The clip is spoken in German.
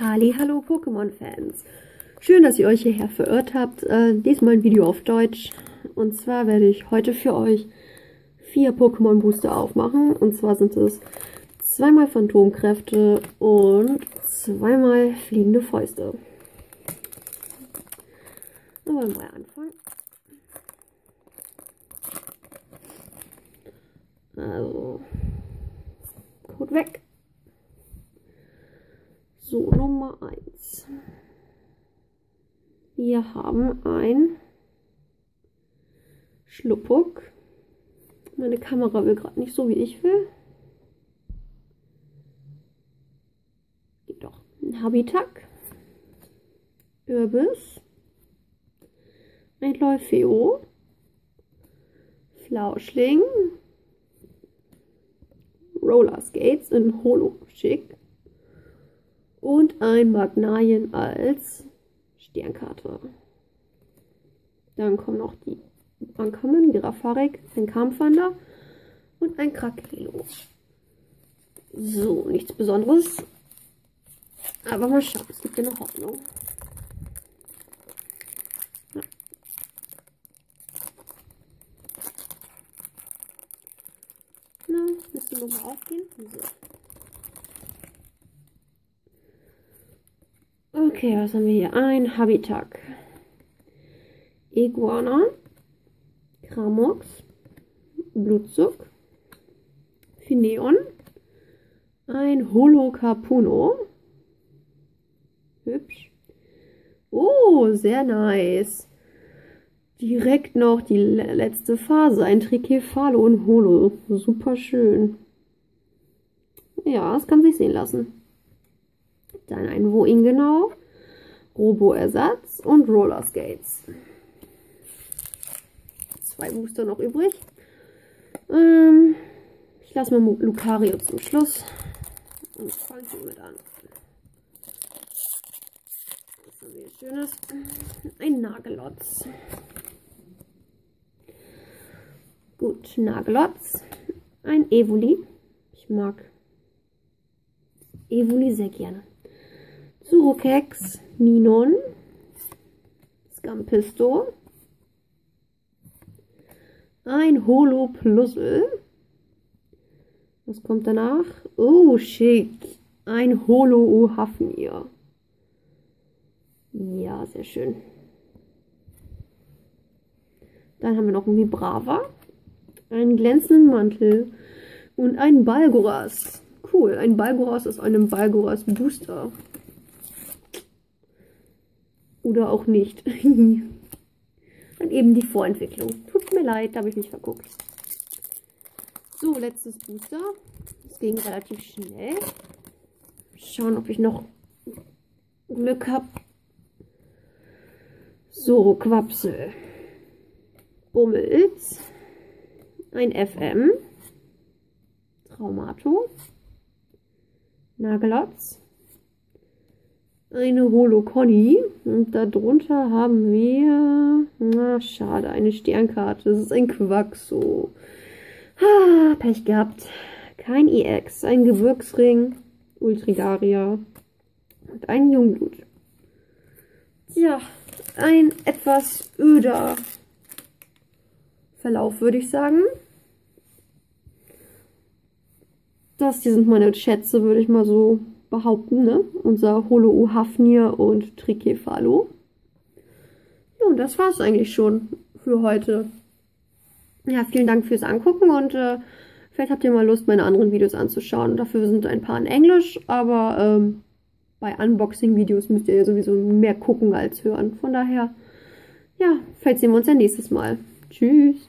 Halli, hallo Pokémon-Fans. Schön, dass ihr euch hierher verirrt habt. Äh, diesmal ein Video auf Deutsch. Und zwar werde ich heute für euch vier Pokémon-Booster aufmachen. Und zwar sind es zweimal Phantomkräfte und zweimal fliegende Fäuste. Dann wollen wir anfangen. Also, Code weg. So, Nummer 1. Wir haben ein Schluppuck. Meine Kamera will gerade nicht so, wie ich will. Geht doch. Ein Habitak. Irbis. Ein Leufeo. Flauschling. Roller Skates in Holo Schick und ein Magnalien als Sternkarte. Dann kommen noch die Ankommen, Girafarik, ein Kampfwander und ein Krakelo. So, nichts Besonderes. Aber mal schauen, es gibt ja noch Hoffnung. Na, müsste nochmal aufgehen. So. Okay, was haben wir hier? Ein Habitak. Iguana. Kramox. Blutzuck. Phineon. Ein Holocarpuno. Hübsch. Oh, sehr nice. Direkt noch die letzte Phase. Ein Tricephalo und Holo. Super schön. Ja, das kann sich sehen lassen. Dann ein Wohin genau, Robo-Ersatz und Roller Skates. Zwei Booster noch übrig. Ähm, ich lasse mal Lucario zum Schluss und fange mit an. Was haben wir Schönes? Ein Nagelotz. Gut, Nagelotz. Ein Evoli. Ich mag Evoli sehr gerne. Surokex, Minon, Scampisto, ein Holo Plusel. Was kommt danach? Oh, schick. Ein Holo Hafnir. Ja, sehr schön. Dann haben wir noch ein Vibrava, einen glänzenden Mantel und einen Balgoras. Cool, ein Balgoras aus einem Balgoras Booster. Oder auch nicht. Dann eben die Vorentwicklung. Tut mir leid, da habe ich mich verguckt. So, letztes Booster. Das ging relativ schnell. Schauen, ob ich noch Glück habe. So, Quapsel. Bummels. Ein FM. Traumato. Nagelotz eine Holo-Conny. Und darunter haben wir, na schade, eine Sternkarte. Das ist ein Quaxo. Ah, Pech gehabt. Kein EX, ein Gebirgsring, Ultrigaria und ein Jungblut. Tja, ein etwas öder Verlauf, würde ich sagen. Das hier sind meine Schätze, würde ich mal so behaupten, ne? Unser Holo Hafnir und Tricephalo. Ja, und das war es eigentlich schon für heute. Ja, vielen Dank fürs Angucken und äh, vielleicht habt ihr mal Lust, meine anderen Videos anzuschauen. Dafür sind ein paar in Englisch, aber ähm, bei Unboxing-Videos müsst ihr ja sowieso mehr gucken als hören. Von daher, ja, vielleicht sehen wir uns ja nächstes Mal. Tschüss.